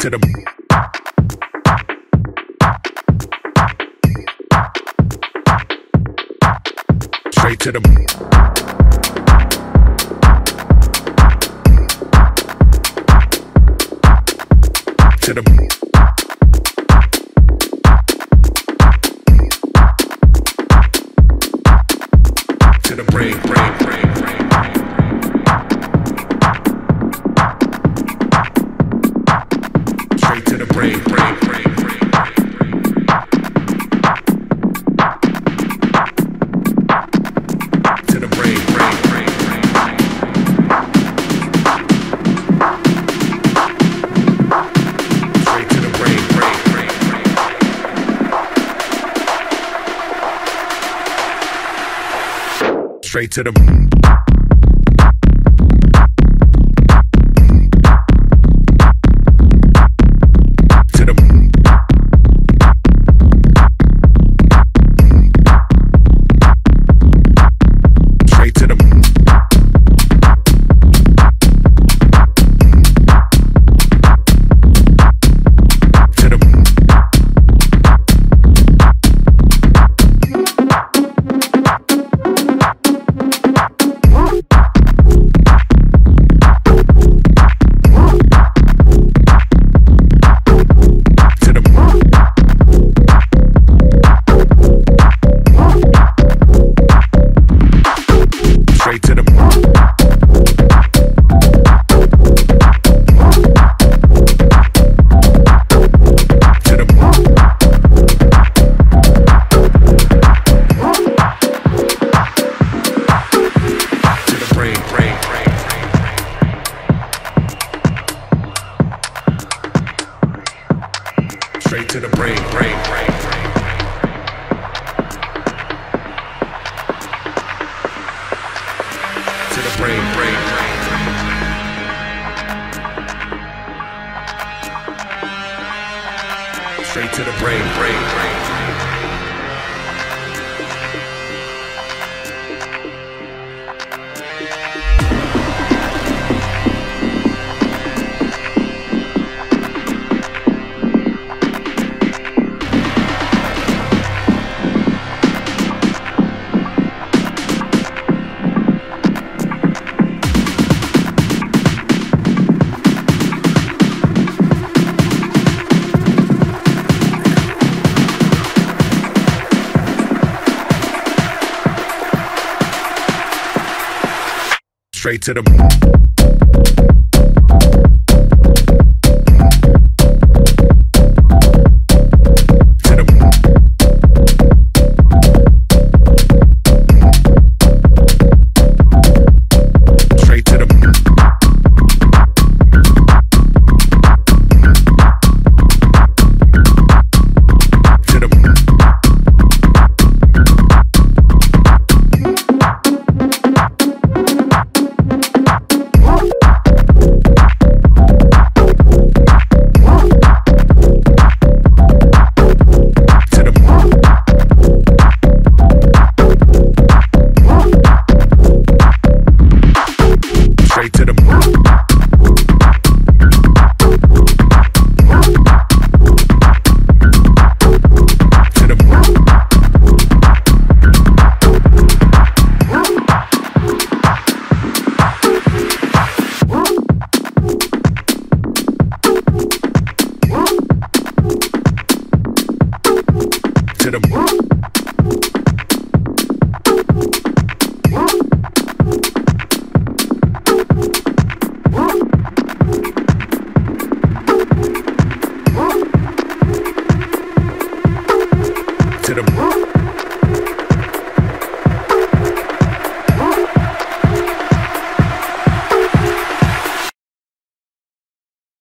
to the straight to the to the Straight to the to the brain, brain, brain, brain. To the brain, brain, brain, brain. Straight to the brain, brain, brain. Straight to the to to the